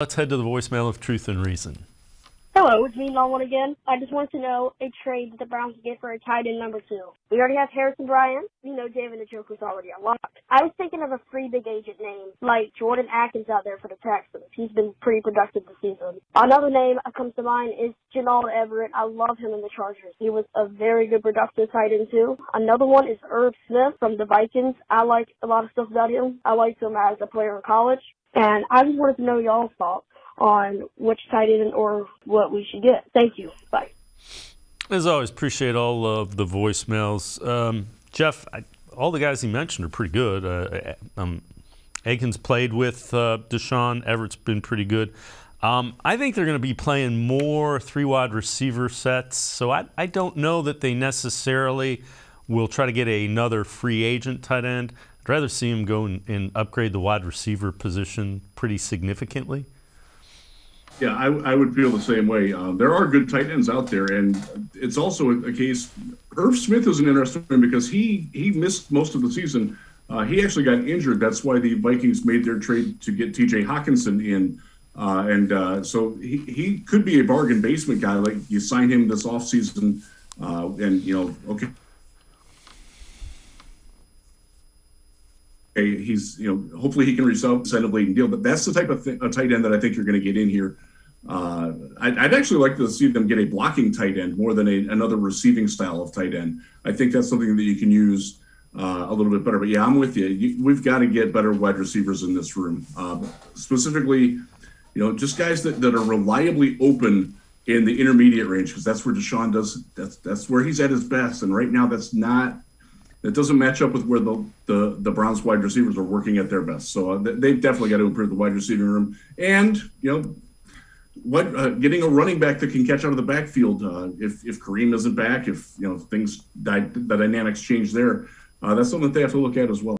Let's head to the voicemail of Truth and Reason. Hello, it's me, Long One again. I just wanted to know a trade that the Browns get for a tight end number two. We already have Harrison Bryant. You know David Njoku's already unlocked. I was thinking of a free big agent name, like Jordan Akins out there for the Texans. He's been pretty productive this season. Another name that comes to mind is Gerald Everett. I love him in the Chargers. He was a very good productive tight end too. Another one is Irv Smith from the Vikings. I like a lot of stuff about him. I liked him as a player in college. And I just wanted to know y'all's thoughts on which tight end or what we should get. Thank you. Bye. As always, appreciate all of the voicemails. Um, Jeff, I, all the guys he mentioned are pretty good. Uh, um, Akins played with uh, Deshaun. Everett's been pretty good. Um, I think they're going to be playing more three wide receiver sets. So I, I don't know that they necessarily will try to get another free agent tight end. I'd rather see him go and, and upgrade the wide receiver position pretty significantly. Yeah, I, I would feel the same way. Uh, there are good tight ends out there, and it's also a, a case. Irv Smith is an interesting one because he he missed most of the season. Uh, he actually got injured. That's why the Vikings made their trade to get T.J. Hockenson in, uh, and uh, so he, he could be a bargain basement guy. Like you sign him this offseason, uh, and you know, okay. He's, you know, hopefully he can resolve sign a blatant deal, but that's the type of th- a tight end that I think you're going to get in here. Uh, I'd, I'd, actually like to see them get a blocking tight end more than a, another receiving style of tight end. I think that's something that you can use uh, a little bit better. But yeah, I'm with you. you we've got to get better wide receivers in this room. Uh, specifically, you know, just guys that, that are reliably open in the intermediate range because that's where Deshaun does. That's that's where he's at his best. And right now, that's not. That doesn't match up with where the, the, the Browns wide receivers are working at their best. So uh, they've definitely got to improve the wide receiving room. And you know, what uh, getting a running back that can catch out of the backfield uh, if if Kareem isn't back, if you know things the dynamics change there, uh, that's something that they have to look at as well.